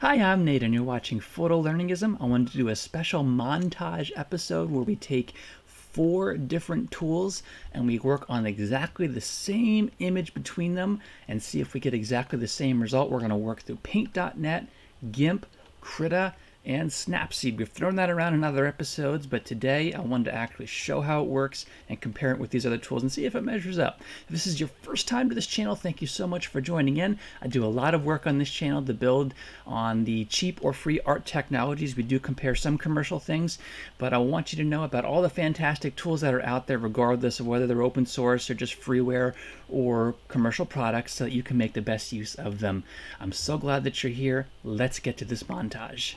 Hi, I'm Nate, and you're watching Photolearningism. I wanted to do a special montage episode where we take four different tools and we work on exactly the same image between them and see if we get exactly the same result. We're going to work through Paint.net, GIMP, Krita, and Snapseed. We've thrown that around in other episodes, but today I wanted to actually show how it works and compare it with these other tools and see if it measures up. If this is your first time to this channel, thank you so much for joining in. I do a lot of work on this channel to build on the cheap or free art technologies. We do compare some commercial things, but I want you to know about all the fantastic tools that are out there, regardless of whether they're open source or just freeware or commercial products, so that you can make the best use of them. I'm so glad that you're here. Let's get to this montage.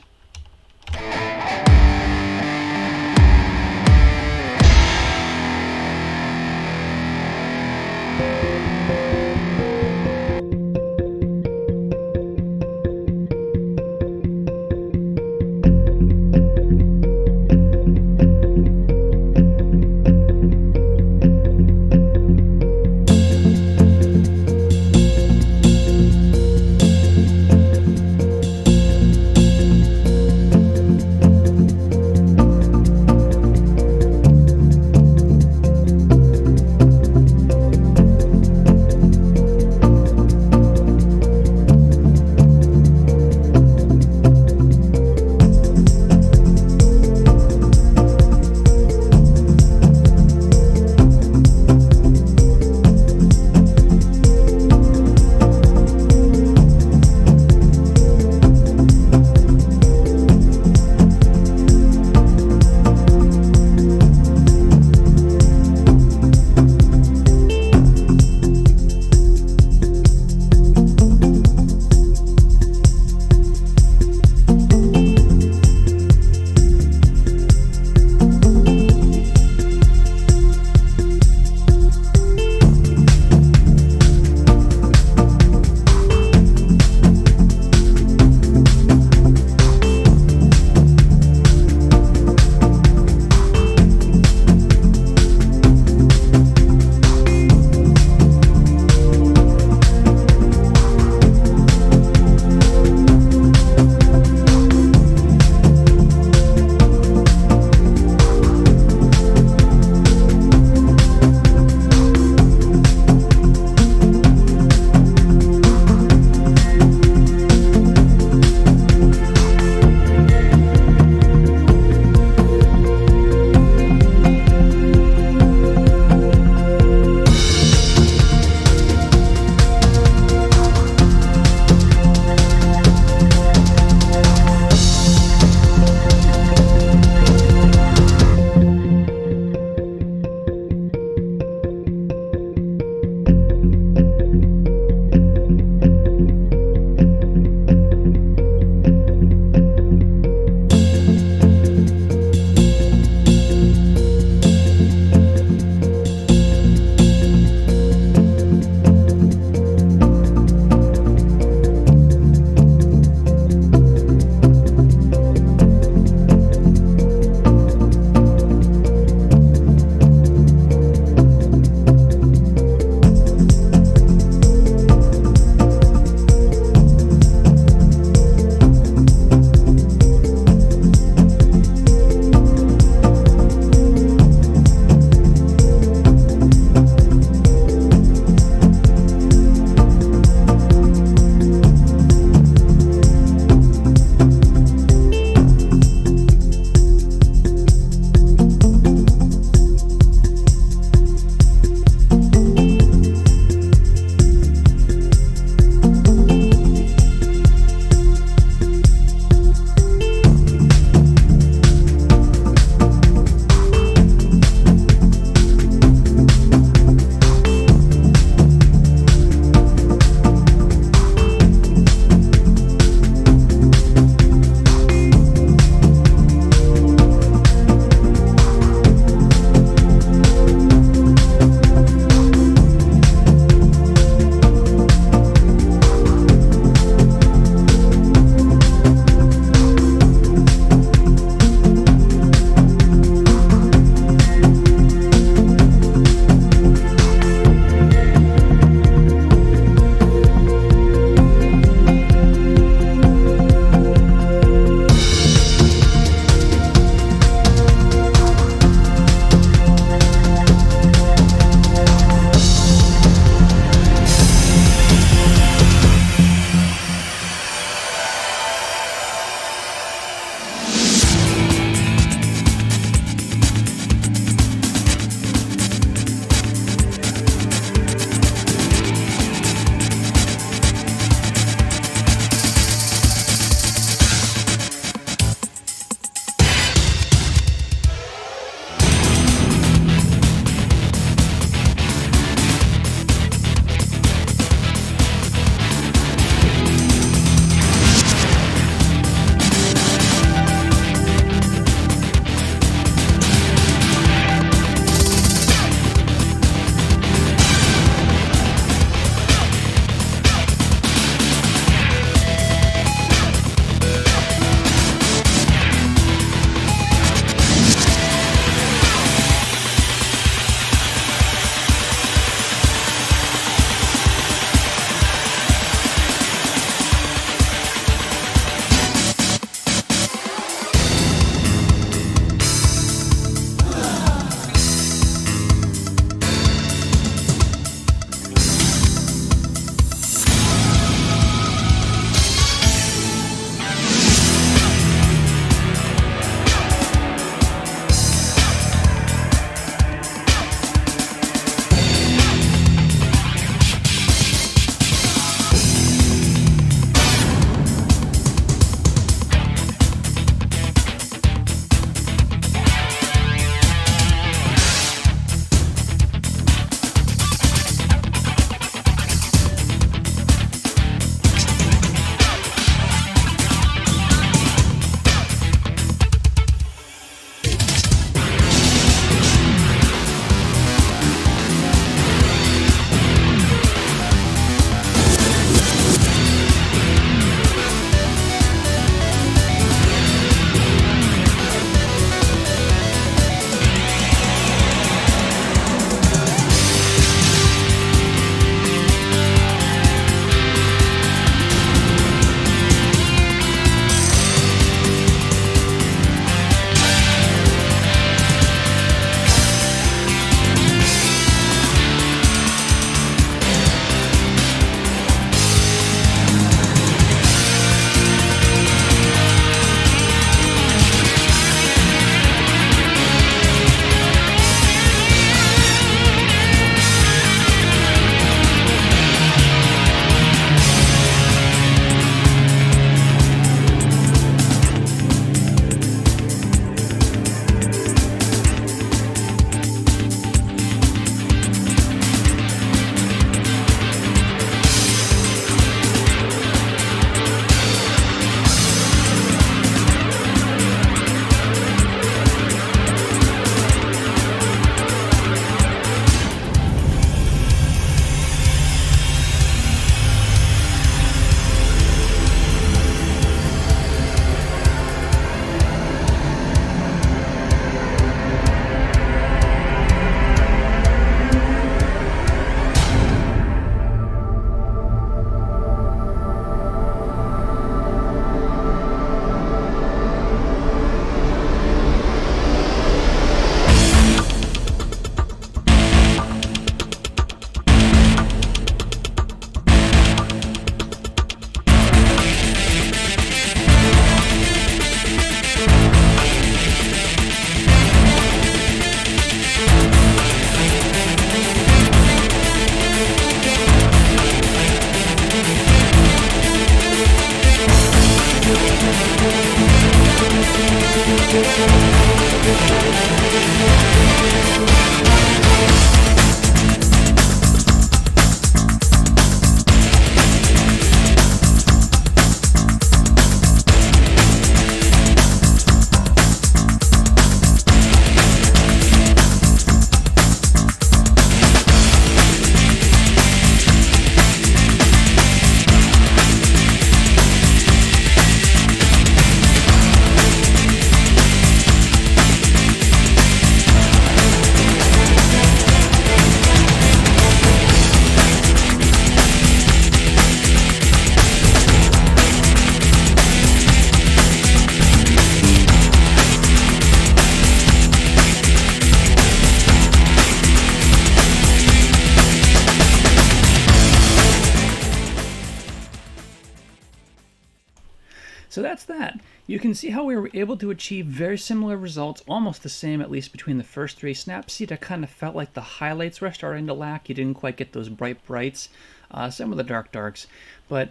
So that's that. You can see how we were able to achieve very similar results, almost the same at least between the first three Snapseed, it kind of felt like the highlights were starting to lack. You didn't quite get those bright brights, uh, some of the dark darks. But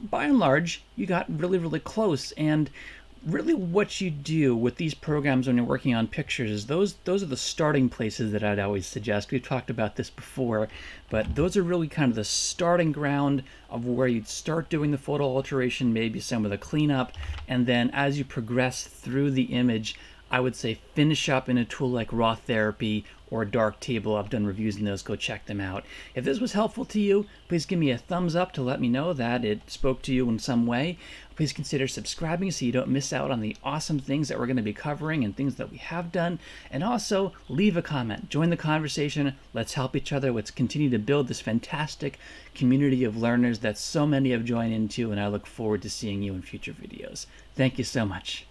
by and large, you got really, really close. And really what you do with these programs when you're working on pictures is those those are the starting places that I'd always suggest. We've talked about this before, but those are really kind of the starting ground of where you'd start doing the photo alteration, maybe some of the cleanup, and then as you progress through the image, I would say finish up in a tool like RawTherapee or Darktable. I've done reviews in those. Go check them out. If this was helpful to you, please give me a thumbs up to let me know that it spoke to you in some way. Please consider subscribing so you don't miss out on the awesome things that we're going to be covering and things that we have done. And also, leave a comment. Join the conversation. Let's help each other. Let's continue to build this fantastic community of learners that so many have joined into, and I look forward to seeing you in future videos. Thank you so much.